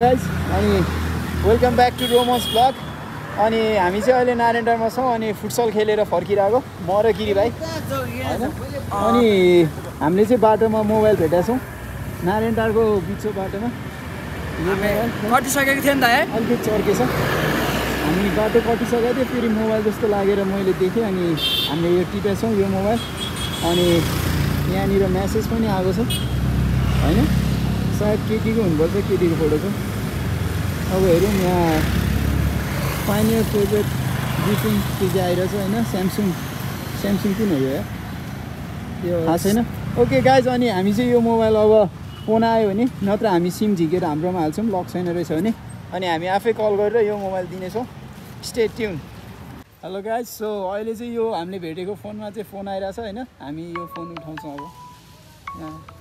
Guys अनि welcome back to Romas blog अनि हामी चाहिँ अहिले नारायणटारमा छौँ अनि फुटसल खेलेर फर्किरहेको म र गिरी भाइ होइन अनि हामीले चाहिँ बाटोमा मोबाइल भेटेका छौँ नारायणटारको बिचको बाटोमा कटिसकेको थियो नि त है अलिकति चर्केछ हामी बाटो कटिसकेको थियो फेरि मोबाइल जस्तो लागेर मैले देखेँ अनि हामीले यो टिपेछौँ यो मोबाइल अनि यहाँनिर म्यासेज पनि आएको छ होइन सायद केटीको हुनुपर्छ केटीको फोटो चाहिँ? अब हेरौँ यहाँ गिफ्टिङ के चाहिँ आइरहेछ होइन? स्यामसङ स्यामसङ कुन हो यो थाहा छैन। ओके गाइज अनि हामी चाहिँ यो मोबाइल अब फोन आयो भने नत्र हामी सिम झिकेर हाम्रोमा हाल्छौँ लक छैन रहेछ भने। अनि हामी आफै कल गरेर यो मोबाइल दिनेछौँ। ट्युन हेलो गाइज सो अहिले चाहिँ यो हामीले भेटेको फोनमा चाहिँ फोन आइरहेछ होइन? हामी यो फोन उठाउँछौँ अब।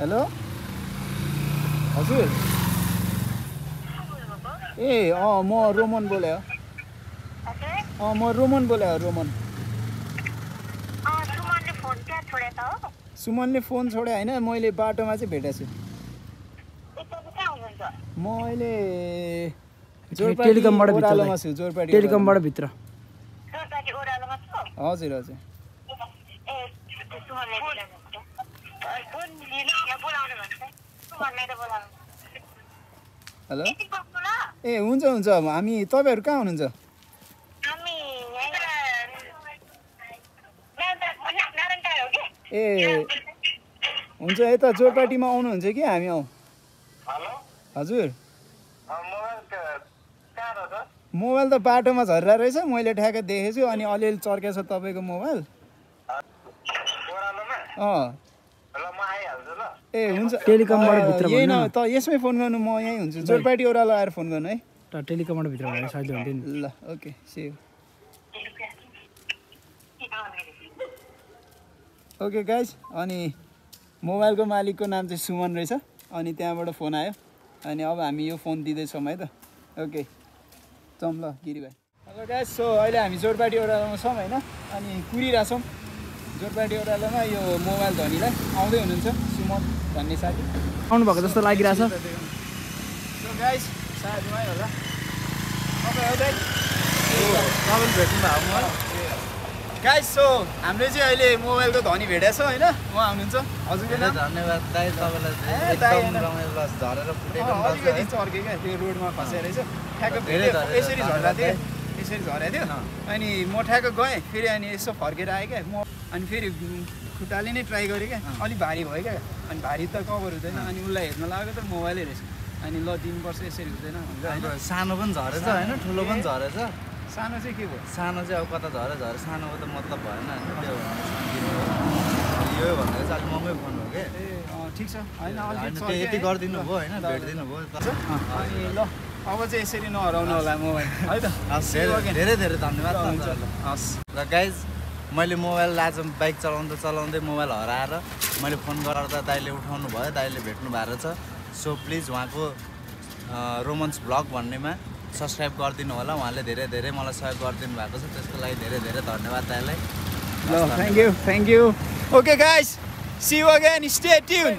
हेलो हजुर। ए अँ म रोमन बोले हो। अँ म रोमन बोले हो रोमन। सुमनले फोन क्या छोडेको हो सुमनले फोन छोडे होइन मैले बाटोमा चाहिँ भेटेको छु। म अहिले टेलिकमबाट भित्र ओह्रालोमा। छु जोरपाटी टेलिकमबाट भित्र। हजुर हजुर। हेलो ए हुन्छ हुन्छ। हामी तपाईँहरू कहाँ हुनुहुन्छ? ए हुन्छ यता जोरपाटीमा आउनुहुन्छ कि हामी आउँ। हेलो? हजुर। मोबाइल त बाटोमा झरेर रहेछ। मैले ठ्याक्कै देखेको छु अनि अलिअलि चर्केको छ तपाईँको मोबाइल। अँ। ए हुन्छ। टेलिकमबाट भित्र यही भन्नु न त यसमै फोन गर्नु म यहीँ हुन्छु। जोरपाटी ओह्रालो आएर फोन गर्नु है। त टेलिकमबाट भित्र भनेर सजिलो हुन्थ्यो नि। ल ओके सेभ ओके गाइज अनि मोबाइलको मालिकको नाम चाहिँ सुमन रहेछ। अनि त्यहाँबाट फोन आयो। अनि अब हामी यो फोन दिँदैछौँ है त। ओके जाउँ ल गिरी भाइ। हेलो गाइज सो अहिले हामी जोरपाटी ओह्रालोमा छौँ होइन? अनि कुरिरहेछौँ। जोरपाटी ओह्रालोमा यो मोबाइल धनीलाई आउँदै हुनुहुन्छ सुमन भन्ने साथी। आउनु भएको जस्तो लागिरहेछ। सो गाइज साथीमै होला। तपाईँ भेट्नु भएको गाइस सो हामीले चाहिँ अहिले मोबाइलको धनी भेटेको छ होइन? उहाँ हुनुहुन्छ हजुरको नाम? धन्यवाद दाइ तपाईँलाई ए, दाइ एकदम होइन। रमाइलो लाग्छ। झरेर फुटेको अँ, पनि अलिकति लाग्छ है। चर्के क्या त्यो रोडमा खसेर रहेछ ठ्याक्क धेरै भेट्यो, झरेको यसरी थियो धन्यवाद यसरी झरेको थियो। अनि म ठ्याक्क गएँ फेरि अनि यसो फर्केर आएँ क्या। म अनि फेरि खुट्टाले नै ट्राई गरेँ क्या। अलिक भारी भयो क्या। अनि भारी त कभर हुँदैन अनि उसलाई हेर्न लागेको त मोबाइलै रहेछ। अनि ल दिनुपर्छ यसरी हुँदैन सानो पनि झरेछ होइन ठुलो पनि झरेछ। सानो चाहिँ के भयो? सानो चाहिँ अब कता झरे झरे सानोको त मतलब भएन होइन त्यो यो भनेको चाहिँ अलिक महँगै फोन हो कि? ए अँ, ठिक छ। होइन चर्क्यो यति। गरिदिनु भयो होइन ल, ल, ल। भेटिदिनु भयो अनि ल अब चाहिँ यसरी नहराउनु होला मोबाइल। है त। धेरै. धेरै धन्यवाद ल, हुन्छ। तपाईँलाई। हस्। र गाइज मैले मोबाइल आज बाइक चलाउँदा चलाउँदै मोबाइल हराएर मैले फोन गर्दा दाइले उठाउनु भयो दाइले भेट्नु भएको रहेछ। सो प्लिज उहाँको अ, रोमन्स ब्लग भन्नेमा सब्सक्राइब गरिदिनु होला। उहाँले धेरै धेरै मलाई सहयोग गरिदिनु भएको छ। त्यसको लागि धेरै धेरै धन्यवाद दाइलाई। ल thank you thank you okay guys see you again stay tune